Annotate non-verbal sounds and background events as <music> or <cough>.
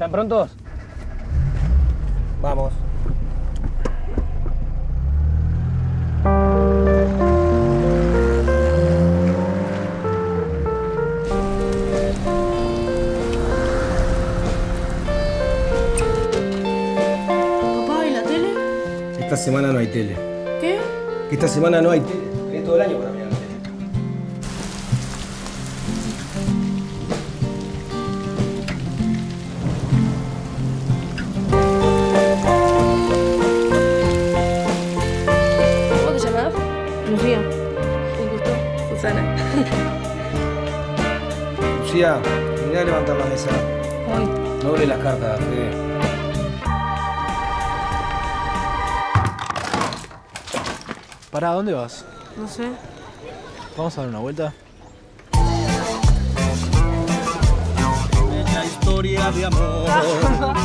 ¿Están prontos? Vamos. Papá, ¿y la tele? Esta semana no hay tele. ¿Qué? Que esta semana no hay tele. Tenés todo el año para mirar Lucía. Un gusto. Susana. Lucía, mirá a levantar la mesa. No hable las cartas, Fede. Pará, ¿a dónde vas? No sé. ¿Vamos a dar una vuelta? Bella historia de amor <laughs>